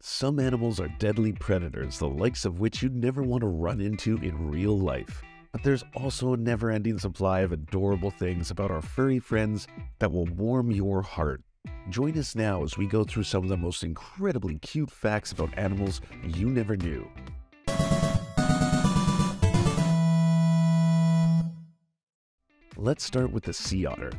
Some animals are deadly predators, the likes of which you'd never want to run into in real life. But there's also a never ending supply of adorable things about our furry friends that will warm your heart. Join us now as we go through some of the most incredibly cute facts about animals you never knew. Let's start with the sea otter.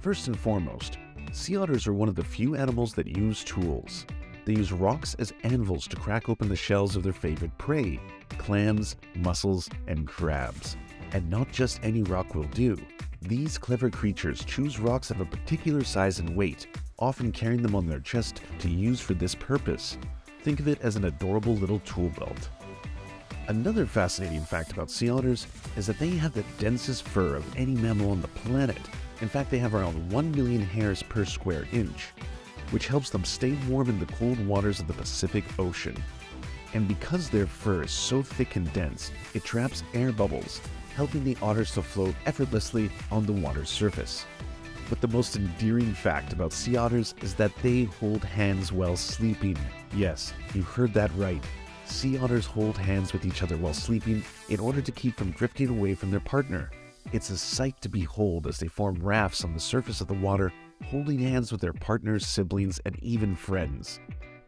First and foremost, sea otters are one of the few animals that use tools. They use rocks as anvils to crack open the shells of their favorite prey clams, mussels, and crabs. And not just any rock will do. These clever creatures choose rocks of a particular size and weight, often carrying them on their chest to use for this purpose. Think of it as an adorable little tool belt. Another fascinating fact about sea otters is that they have the densest fur of any mammal on the planet. In fact, they have around 1 million hairs per square inch which helps them stay warm in the cold waters of the Pacific Ocean. And because their fur is so thick and dense, it traps air bubbles, helping the otters to float effortlessly on the water's surface. But the most endearing fact about sea otters is that they hold hands while sleeping. Yes, you heard that right. Sea otters hold hands with each other while sleeping in order to keep from drifting away from their partner. It's a sight to behold as they form rafts on the surface of the water holding hands with their partners, siblings, and even friends.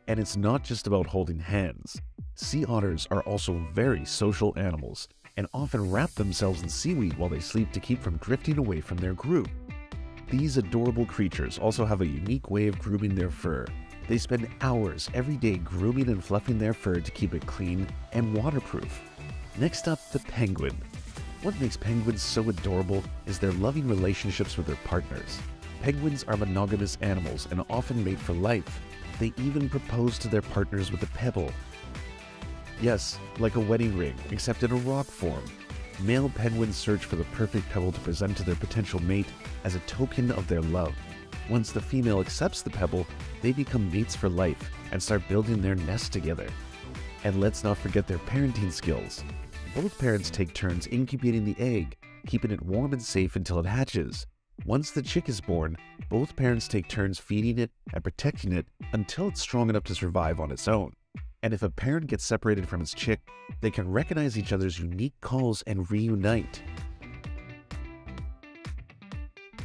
And it's not just about holding hands. Sea otters are also very social animals and often wrap themselves in seaweed while they sleep to keep from drifting away from their group. These adorable creatures also have a unique way of grooming their fur. They spend hours every day grooming and fluffing their fur to keep it clean and waterproof. Next up, the penguin. What makes penguins so adorable is their loving relationships with their partners. Penguins are monogamous animals and often mate for life. They even propose to their partners with a pebble. Yes, like a wedding ring, except in a rock form. Male penguins search for the perfect pebble to present to their potential mate as a token of their love. Once the female accepts the pebble, they become mates for life and start building their nest together. And let's not forget their parenting skills. Both parents take turns incubating the egg, keeping it warm and safe until it hatches. Once the chick is born, both parents take turns feeding it and protecting it until it's strong enough to survive on its own. And if a parent gets separated from its chick, they can recognize each other's unique calls and reunite.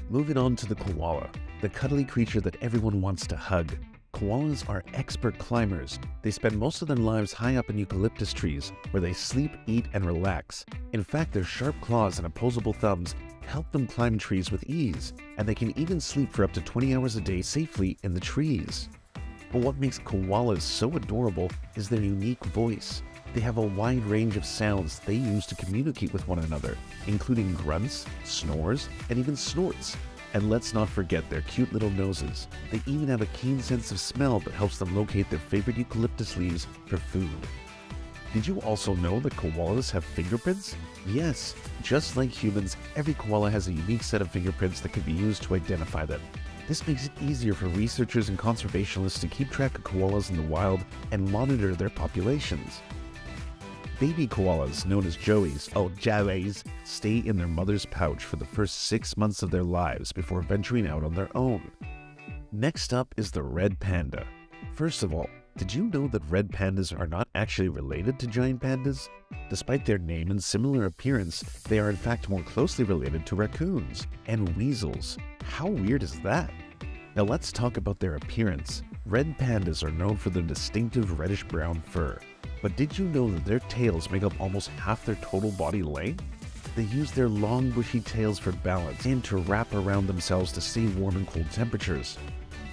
Moving on to the koala, the cuddly creature that everyone wants to hug. Koalas are expert climbers. They spend most of their lives high up in eucalyptus trees, where they sleep, eat, and relax. In fact, their sharp claws and opposable thumbs help them climb trees with ease, and they can even sleep for up to 20 hours a day safely in the trees. But what makes koalas so adorable is their unique voice. They have a wide range of sounds they use to communicate with one another, including grunts, snores, and even snorts. And let's not forget their cute little noses. They even have a keen sense of smell that helps them locate their favorite eucalyptus leaves for food. Did you also know that koalas have fingerprints? Yes, just like humans, every koala has a unique set of fingerprints that can be used to identify them. This makes it easier for researchers and conservationists to keep track of koalas in the wild and monitor their populations. Baby koalas, known as joeys, oh joeys, stay in their mother's pouch for the first six months of their lives before venturing out on their own. Next up is the red panda. First of all, did you know that red pandas are not actually related to giant pandas? Despite their name and similar appearance, they are in fact more closely related to raccoons and weasels. How weird is that? Now let's talk about their appearance. Red pandas are known for their distinctive reddish-brown fur. But did you know that their tails make up almost half their total body length? They use their long bushy tails for balance and to wrap around themselves to stay warm in cold temperatures.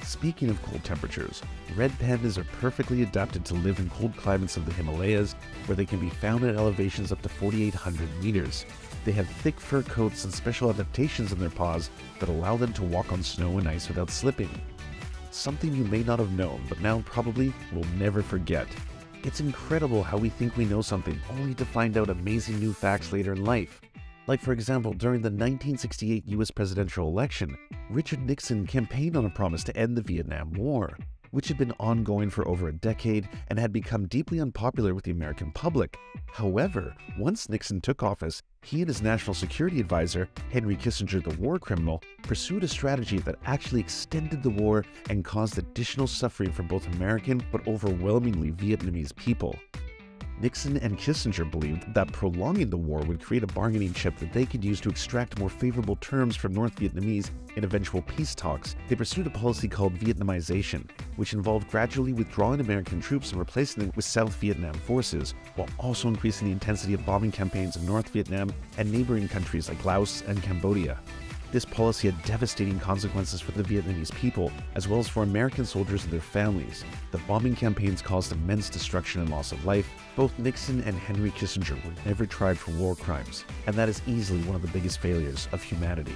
Speaking of cold temperatures, red pandas are perfectly adapted to live in cold climates of the Himalayas, where they can be found at elevations up to 4,800 meters. They have thick fur coats and special adaptations in their paws that allow them to walk on snow and ice without slipping. Something you may not have known, but now probably will never forget. It's incredible how we think we know something, only to find out amazing new facts later in life. Like, for example, during the 1968 US presidential election, Richard Nixon campaigned on a promise to end the Vietnam War. which had been ongoing for over a decade and had become deeply unpopular with the American public. However, once Nixon took office, he and his national security advisor, Henry Kissinger the war criminal, pursued a strategy that actually extended the war and caused additional suffering for both American but overwhelmingly Vietnamese people. Nixon and Kissinger believed that prolonging the war would create a bargaining chip that they could use to extract more favorable terms from North Vietnamese in eventual peace talks. They pursued a policy called Vietnamization, which involved gradually withdrawing American troops and replacing them with South Vietnam forces, while also increasing the intensity of bombing campaigns in North Vietnam and neighboring countries like Laos and Cambodia. This policy had devastating consequences for the Vietnamese people, as well as for American soldiers and their families. The bombing campaigns caused immense destruction and loss of life. Both Nixon and Henry Kissinger were never tried for war crimes, and that is easily one of the biggest failures of humanity.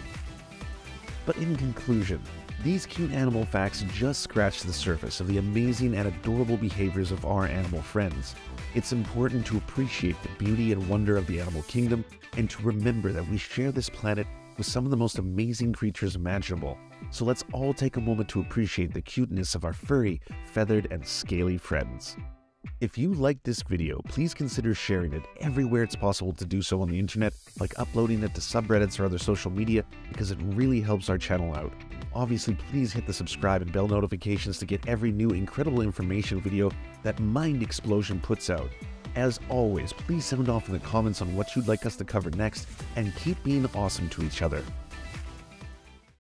But in conclusion, these cute animal facts just scratch the surface of the amazing and adorable behaviors of our animal friends. It's important to appreciate the beauty and wonder of the animal kingdom and to remember that we share this planet with some of the most amazing creatures imaginable. So let's all take a moment to appreciate the cuteness of our furry, feathered, and scaly friends. If you liked this video, please consider sharing it everywhere it's possible to do so on the internet, like uploading it to subreddits or other social media, because it really helps our channel out. Obviously, please hit the subscribe and bell notifications to get every new incredible information video that Mind Explosion puts out. As always, please sound off in the comments on what you'd like us to cover next, and keep being awesome to each other.